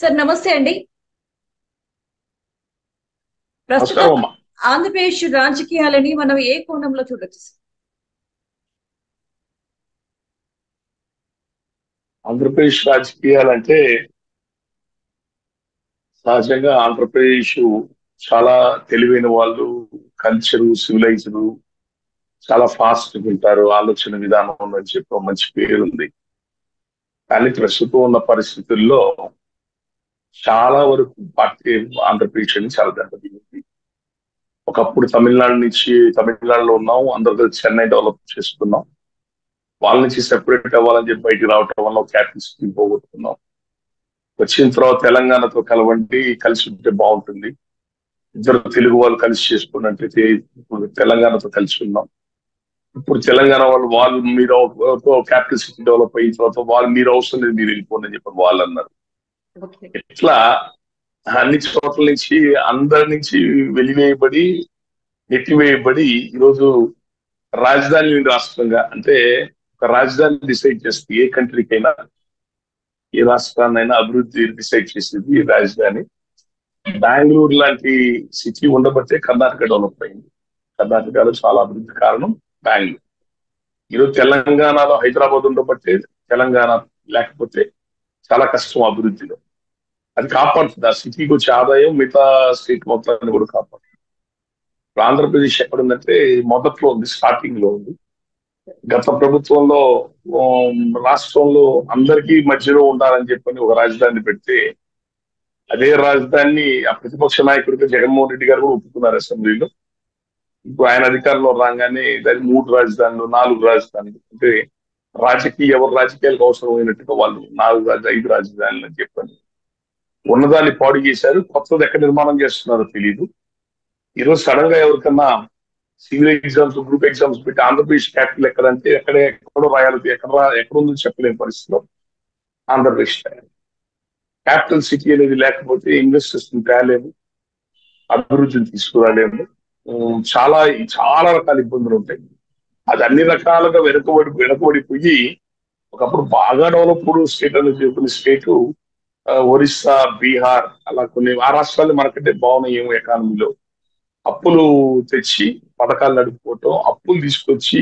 Sir నమస్తే అండి. ప్రస్తుతం ఆంధ్రప్రదేశ్ రాజకీయాలని మనం ఏ కోణంలో చూడొచ్చు? ఆంధ్రప్రదేశ్ రాజకీయాలంటే సహజంగా ఆంధ్రప్రదేశ్ చాలా తెలివైన వాళ్ళు కల్చరు సివిలైజ్డ్ చాలా ఫాస్ట్ ఉంటారు ఆలోచన విధానం ఉందని చెప్పి మంచి పేరు ఉంది కానీ ప్రస్తుతం ఉన్న పరిస్థితుల్లో చాలా వరకు పార్టీ ఆంధ్రప్రదేశ్ అని చాలా దెబ్బతింది. ఒకప్పుడు తమిళనాడు నుంచి తమిళనాడులో ఉన్నాం అందరూ కలిసి చెన్నై డెవలప్ చేసుకున్నాం. వాళ్ళ నుంచి సెపరేట్ అవ్వాలని చెప్పి బయటికి రావటం వల్ల క్యాపిటల్ పోగొట్టుకున్నాం. వచ్చిన తర్వాత తెలంగాణతో కలవండి కలిసి ఉంటే బాగుంటుంది. ఇద్దరు తెలుగు వాళ్ళు కలిసి చేసుకున్నట్లయితే ఇప్పుడు తెలంగాణతో కలిసి ఉన్నాం. ఇప్పుడు తెలంగాణ వాళ్ళు వాళ్ళు మీరు క్యాపిటల్ సిటీ డెవలప్ అయిన తర్వాత వాళ్ళు మీరు అవసరం లేదు మీరు వెళ్ళిపోండి అని చెప్పి వాళ్ళు అన్నారు. ఇట్లా అన్ని చోట్ల నుంచి అందరి నుంచి వెలివేయబడి నెట్టివేయబడి ఈరోజు రాజధాని రాష్ట్రంగా అంటే ఒక రాజధాని డిసైడ్ చేస్తుంది ఏ కంట్రీకైనా ఏ రాష్ట్రాన్నైనా అభివృద్ధి డిసైడ్ చేసేది రాజధాని. బెంగళూరు లాంటి సిటీ ఉండబట్టే కర్ణాటక డెవలప్ అయింది. కర్ణాటకలో చాలా అభివృద్ధి కారణం బెంగళూరు. ఈరోజు తెలంగాణలో హైదరాబాద్ ఉండబట్టే తెలంగాణ లేకపోతే చాలా కష్టం అభివృద్ధిలో. అది కాపాడుతుంది. ఆ సిటీకి వచ్చే ఆదాయం మిగతా స్టేట్ మొత్తాన్ని కూడా కాపాడుతుంది. ఇప్పుడు ఆంధ్రప్రదేశ్ ఎక్కడ మొదట్లో ఉంది స్టార్టింగ్లో ఉంది. గత ప్రభుత్వంలో రాష్ట్రంలో అందరికీ మధ్యలో ఉండాలని చెప్పని ఒక రాజధాని పెడితే అదే రాజధానిని ఆ ప్రతిపక్ష నాయకుడిగా జగన్మోహన్ రెడ్డి గారు కూడా ఒప్పుకున్నారు అసెంబ్లీలో. ఇప్పుడు ఆయన అధికారంలో రాగానే దాని మూడు రాజధానులు నాలుగు రాజధానులు. అంటే రాజకీయ ఎవరు రాజకీయాలకు అవసరమైనట్టుగా వాళ్ళు నాలుగు రాజ ఐదు రాజధానులు అని చెప్పని ఉన్నదాన్ని పాడు చేశారు. కొత్తది ఎక్కడ నిర్మాణం చేస్తున్నారో తెలియదు ఈరోజు సడన్గా ఎవరికన్నా సివిల్ ఎగ్జామ్స్ గ్రూప్ ఎగ్జామ్స్ పెట్టి ఆంధ్రప్రదేశ్ క్యాపిటల్ ఎక్కడంటే ఎక్కడ ఎక్కడో రాయాలి ఎక్కడ ఎక్కడ ఉందో చెప్పలేని పరిస్థితిలో ఆంధ్రప్రదేశ్ క్యాపిటల్ సిటీ అనేది లేకపోతే ఇన్వెస్టర్స్ తేలేము. అభివృద్ధిని తీసుకురాలేము. చాలా చాలా రకాల ఇబ్బందులు ఉంటాయి. అది అన్ని రకాలుగా వెనుకబడి వెనుకబడిపోయి ఒకప్పుడు బాగా డెవలప్డ్ స్టేట్ అని చెప్పిన స్టేటు ఒరిస్సా బీహార్ అలా కొన్ని ఆ రాష్ట్రాలు మనకంటే బాగున్నాయేమో ఎకానమీలో. అప్పులు తెచ్చి పథకాలు నడుపుకోవటం అప్పులు తీసుకొచ్చి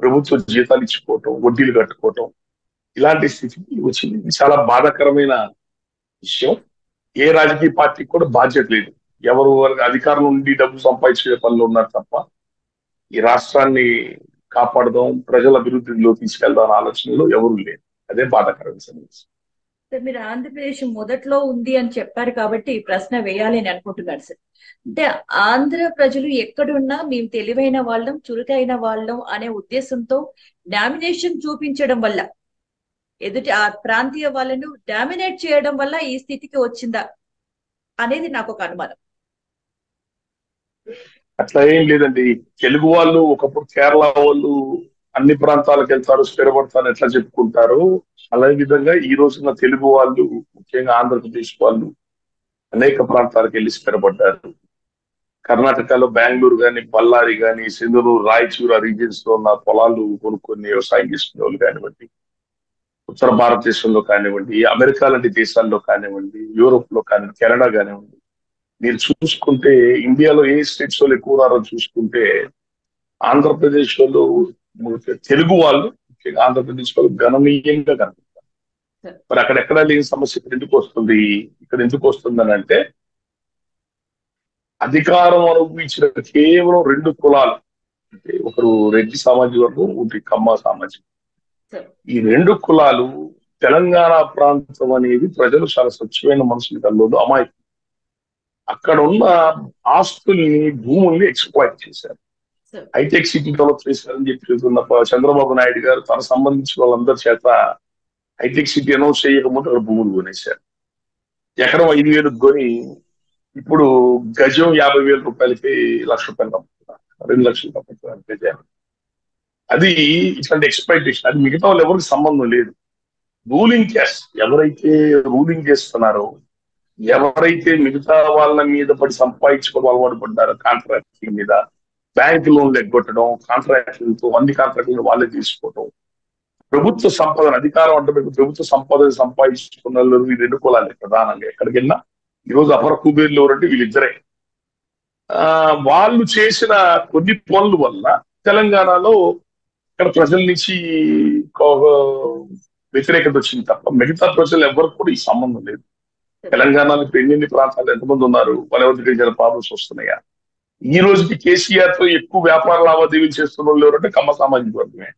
ప్రభుత్వ జీతాలు ఇచ్చిపోవటం వడ్డీలు కట్టుకోవటం ఇలాంటి స్థితికి వచ్చింది. ఇది చాలా బాధాకరమైన విషయం. ఏ రాజకీయ పార్టీకి కూడా బాధ్యత లేదు. ఎవరు అధికారం నుండి డబ్బు సంపాదించే పనులు ఉన్నారు తప్ప ఈ రాష్ట్రాన్ని కాపాడదాం ప్రజల అభివృద్ధిలో తీసుకెళ్దాం ఆలోచనలో ఎవరు లేరు. అదే బాధాకరమైన సన్నివేశం. మీరు ఆంధ్రప్రదేశ్ మొదట్లో ఉంది అని చెప్పారు కాబట్టి ప్రశ్న వేయాలి అని అనుకుంటున్నారు సార్. అంటే ఆంధ్ర ప్రజలు ఎక్కడున్నా మేము తెలివైన వాళ్ళం చురుకైన వాళ్ళం అనే ఉద్దేశంతో డామినేషన్ చూపించడం వల్ల ఎదుటి ఆ ప్రాంతీయ వాళ్ళను డామినేట్ చేయడం వల్ల ఈ స్థితికి వచ్చిందా అనేది నాకు ఒక అనుమానం. అట్లా ఏం లేదండి. తెలుగు వాళ్ళు ఒకప్పుడు కేరళ వాళ్ళు అన్ని ప్రాంతాలకు వెళ్తారు స్థిరపడతారు ఎట్లా చెప్పుకుంటారు? అలాగే విధంగా ఈ రోజున తెలుగు వాళ్ళు ముఖ్యంగా ఆంధ్రప్రదేశ్ వాళ్ళు అనేక ప్రాంతాలకు వెళ్ళి స్థిరపడ్డారు. కర్ణాటకలో బెంగళూరు కానీ బళ్ళారి కానీ సింధులు రాయచూరు రీజియన్స్లో ఉన్న పొలాలు కొనుక్కొని వ్యవసాయం చేసుకునే వాళ్ళు కానివ్వండి ఉత్తర భారతదేశంలో కానివ్వండి అమెరికా లాంటి దేశాల్లో కానివ్వండి యూరోప్లో కానివ్వండి కెనడా కానివ్వండి మీరు చూసుకుంటే ఇండియాలో ఏ స్టేట్స్ వాళ్ళు ఎక్కువ ఉన్నారో చూసుకుంటే ఆంధ్రప్రదేశ్ వాళ్ళు తెలుగు వాళ్ళు ముఖ్యంగా ఆంధ్రప్రదేశ్ వాళ్ళు గణనీయంగా కనిపిస్తారు మరి అక్కడెక్కడ లేని సమస్య ఇక్కడ ఎందుకు వస్తుంది? ఇక్కడ ఎందుకు వస్తుందని అంటే అధికారం అనుభవించిన కేవలం రెండు కులాలు. అంటే ఒకరు రెడ్డి సామాజిక వర్గం ఒకటి కమ్మ సామాజిక ఈ రెండు కులాలు తెలంగాణ ప్రాంతం అనేది ప్రజలు చాలా స్వచ్ఛమైన మనుషులు కల్లోదు అమాయకులు అక్కడ ఉన్న ఆస్తుల్ని భూముల్ని ఎక్స్ప్లాయిట్ చేశారు. హైటెక్ సిటీ డెవలప్ చేశారని చెప్పి చంద్రబాబు నాయుడు గారు తన సంబంధించిన వాళ్ళందరి చేత హైటెక్ సిటీ అనౌన్స్ చేయకముందు అక్కడ భూములు కొనేశారు. ఎకరం ఐదు వేలకు కొని ఇప్పుడు గజం యాభై వేల రూపాయలకి లక్ష రూపాయలు అమ్ముతున్నారు రెండు లక్షలు అమ్ముతున్నారు గజం అది ఇట్లాంటి ఎక్స్పెక్టేషన్ అది మిగతా వాళ్ళు ఎవరికి సంబంధం లేదు. రూలింగ్ క్యాస్ట్ ఎవరైతే రూలింగ్ చేస్తున్నారో ఎవరైతే మిగతా వాళ్ళ మీద పడి సంపాదించుకోవడం అలవాటు పడ్డారో కాంట్రాక్టింగ్ మీద బ్యాంక్ లోన్లు ఎగ్గొట్టడం కాంట్రాక్టులతో అన్ని కాంట్రాక్టులు వాళ్ళే తీసుకోవడం ప్రభుత్వ సంపదను అధికారం అంటే మీకు ప్రభుత్వ సంపద సంపాదించుకున్న వాళ్ళు ఈ రెండు కులాలే ప్రధానంగా. ఎక్కడికి వెళ్ళినా? ఈరోజు అపర కుబేర్లు ఎవరంటే వీళ్ళిద్దరే. ఆ వాళ్ళు చేసిన కొన్ని పనుల వల్ల తెలంగాణలో ఇక్కడ ప్రజల నుంచి వ్యతిరేకత వచ్చింది తప్ప మిగతా ప్రజలు ఎవరికి కూడా ఈ సంబంధం లేదు. తెలంగాణలో ఇప్పుడు ఎన్ని ప్రాంతాలు ఎంతమంది ఉన్నారు? వాళ్ళ ఎవరికి చాలా ప్రాబ్లమ్స్ వస్తున్నాయా? ఈ రోజుకి కేసీఆర్తో ఎక్కువ వ్యాపార లావాదేవీలు చేస్తున్న వాళ్ళు ఎవరంటే కమ్మ సామాజిక వర్గమే.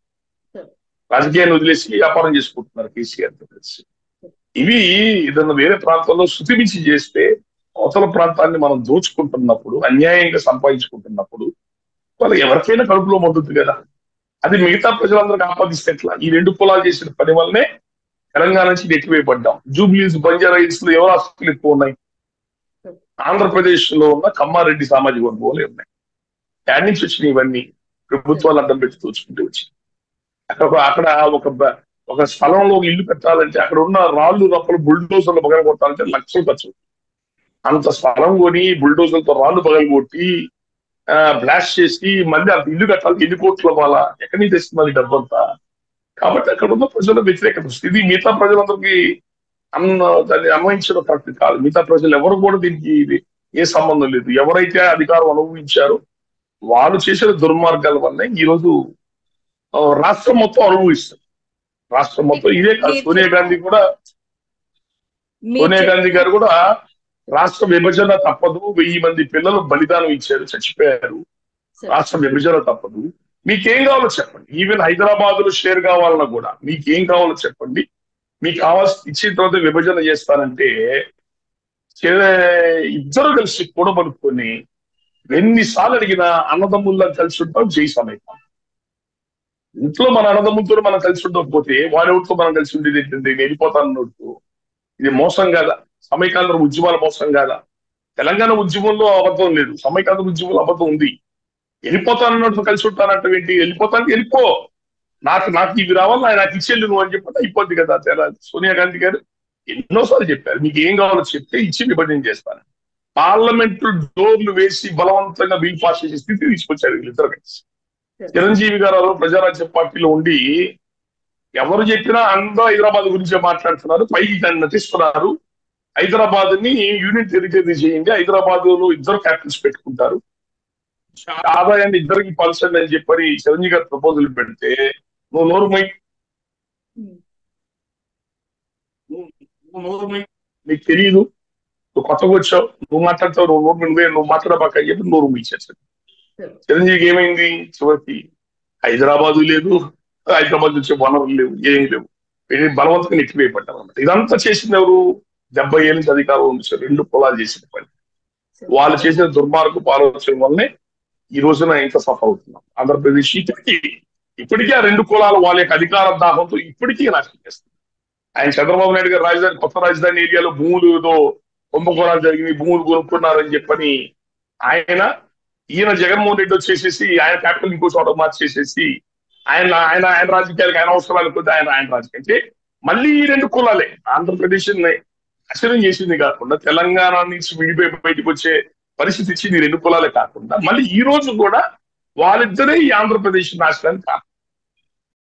రాజకీయాన్ని వదిలేసి వ్యాపారం చేసుకుంటున్నారు కేసీఆర్తో కలిసి. ఇవి ఏదన్నా వేరే ప్రాంతంలో శృతిమించి చేస్తే అవతల ప్రాంతాన్ని మనం దోచుకుంటున్నప్పుడు అన్యాయంగా సంపాదించుకుంటున్నప్పుడు వాళ్ళు ఎవరికైనా కడుపులో మొద్దుతుంది కదా? అది మిగతా ప్రజలందరికీ ఆపాదిస్తే ఎట్లా? ఈ రెండు కులాలు చేసిన పని వల్లనే తెలంగాణ నుంచి నెట్టివేయబడ్డాం జూబ్లీస్ బంజారా హిల్స్లో ఎవరు ఆస్తులు ఎక్కువ ఉన్నాయి? ఆంధ్రప్రదేశ్లో ఉన్న కమ్మారెడ్డి సామాజిక వర్గంలో ఉన్నాయి? యాడ్ నుంచి వచ్చిన ఇవన్నీ ప్రభుత్వాలు అడ్డం పెట్టి తోచుకుంటూ వచ్చి అక్కడ ఒక- అక్కడ ఒక ఒక స్థలంలో ఇల్లు పెట్టాలంటే అక్కడ ఉన్న రాళ్ళు రప్పలు బుల్డోజర్లు పగల కొట్టాలంటే లక్షలు ఖర్చు. అంత స్థలం కొని బుల్డోజర్లతో రాళ్ళు పగల కొట్టి బ్లాస్ట్ చేసి మళ్ళీ అంత ఇల్లు కట్టాలి ఎన్ని కోట్ల వాళ్ళ ఎక్కడి నుంచి తెస్తుంది డబ్బంతా? కాబట్టి అక్కడ ఉన్న ప్రజల వ్యతిరేకత. వస్తుంది ఇది మిగతా ప్రజలందరికీ అన్న దాన్ని అన్వయించడం కరెక్ట్ కాదు. మిగతా ప్రజలు ఎవరు కూడా దీనికి ఇది ఏ సంబంధం లేదు. ఎవరైతే అధికారం అనుభవించారో వాళ్ళు చేసిన దుర్మార్గాల వల్లే ఈ రోజు ఆ, రాష్ట్రం మొత్తం అనుభవిస్తారు రాష్ట్రం మొత్తం ఇదే కాదు. సోనియా గాంధీ కూడా సోనియా గాంధీ గారు కూడా రాష్ట్ర విభజన తప్పదు. వెయ్యి మంది పిల్లలు బలిదానం ఇచ్చారు చచ్చిపోయారు. రాష్ట్ర విభజన తప్పదు. మీకేం కావాలో చెప్పండి. ఈవెన్ హైదరాబాద్లో షేర్ కావాలన్నా కూడా మీకేం కావాలో చెప్పండి. మీకు కావాల్సి ఇచ్చిన తర్వాత విభజన చేస్తానంటే ఇద్దరు కలిసి కూడబడుకొని ఎన్నిసార్లు అడిగినా అన్నదమ్ముల్లా కలిసి ఉంటాం జై సమేతం ఇంట్లో మన అన్నదమ్ములతో మనం కలిసి ఉండకపోతే వాడెవరితో మనం కలిసి ఉండేది ఏంటంటే నేను వెళ్ళిపోతాను ఇది మోసం కాదా? సమైకాంధ్ర ఉద్యమాల మోసం కాదా? తెలంగాణ ఉద్యమంలో అబద్ధం లేదు. సమైకాంధ్ర ఉద్యమంలో అబద్ధం ఉంది. వెళ్ళిపోతానన్నట్టు కలిసి ఉంటానంటే ఏంటి? వెళ్ళిపోతానికి వెళ్ళిపో. నాకు నాకు ఇవి రావాలి నాకు నాకు ఇచ్చేళ్ళు నువ్వు అని చెప్పితే అయిపోద్ది కదా తెల సోనియా గాంధీ గారు ఎన్నోసార్లు చెప్పారు. మీకు ఏం కావాలో చెప్తే ఇచ్చి విభజన చేస్తాను. పార్లమెంట్ డోర్లు వేసి బలవంతంగా బిల్ పాస్ చేసే స్థితి తీసుకొచ్చారు వీళ్ళిద్దరు కలిసి. చిరంజీవి గారు ప్రజారాజ్య పార్టీలో ఉండి ఎవరు చెప్పినా అందరూ హైదరాబాద్ గురించే మాట్లాడుతున్నారు. పైకి దాన్ని నటిస్తున్నారు. హైదరాబాద్ని యూనిట్ టెరిటరీ చేయండి. హైదరాబాద్లో ఇద్దరు క్యాపిటల్స్ పెట్టుకుంటారు. ఆదాయాన్ని ఇద్దరికి పలసండి అని చెప్పని చిరంజీవి గారు ప్రపోజల్ పెడితే నువ్వు నోరు మై. నువ్వు నోరు మై నీకు తెలియదు నువ్వు కొత్తగా వచ్చావు. నువ్వు మాట్లాడతావు. నువ్వు నోరు నువ్వే నువ్వు మాట్లాడబాక అని చెప్పి నోరు ఇచ్చారు సరే. చిరంజీవికి ఏమైంది? చివరికి హైదరాబాదు లేదు. హైదరాబాద్ వచ్చే వనరులు లేవు. ఏమీ లేవు. బలవంతంగా నెట్టివేయబడ్డారు అన్నమాట. ఇదంతా చేసింది ఎవరు? డెబ్బై ఏళ్ళ నుంచి అధికారం ఉంది రెండు పొలాలు చేసిన పని. వాళ్ళు చేసిన దుర్మార్గపు ఆలోచన వల్లనే ఈ రోజున ఇంత సఫర్ అవుతున్నాం. ఆంధ్రప్రదేశ్ ఇప్పటికీ ఇప్పటికీ ఆ రెండు కులాలు వాళ్ళ యొక్క అధికార దాహంతో ఇప్పటికీ నాశనం చేస్తుంది ఆయన చంద్రబాబు నాయుడు గారు రాజధాని కొత్త రాజధాని ఏరియాలో భూములు ఏదో కుంభకోణాలు జరిగింది భూములు కొనుక్కున్నారని చెప్పని ఆయన ఈయన జగన్మోహన్ రెడ్డి వచ్చేసేసి ఆయన క్యాపిటల్ ఇంకో చోట మార్చేసేసి ఆయన ఆయన ఆయన రాజకీయాలకు ఆయన అవసరాలు కొద్ది ఆయన ఆయన రాజకీయం. అంటే మళ్ళీ ఈ రెండు కులాలే. ఆంధ్రప్రదేశ్ అసలు చేసింది కాకుండా తెలంగాణ నుంచి విడిపోయి బయటకు వచ్చే పరిస్థితి ఇచ్చి నీ రెండు కులాలే కాకుండా మళ్ళీ ఈ రోజు కూడా వాళ్ళిద్దరే ఈ ఆంధ్రప్రదేశ్ నాశనానికి కారణం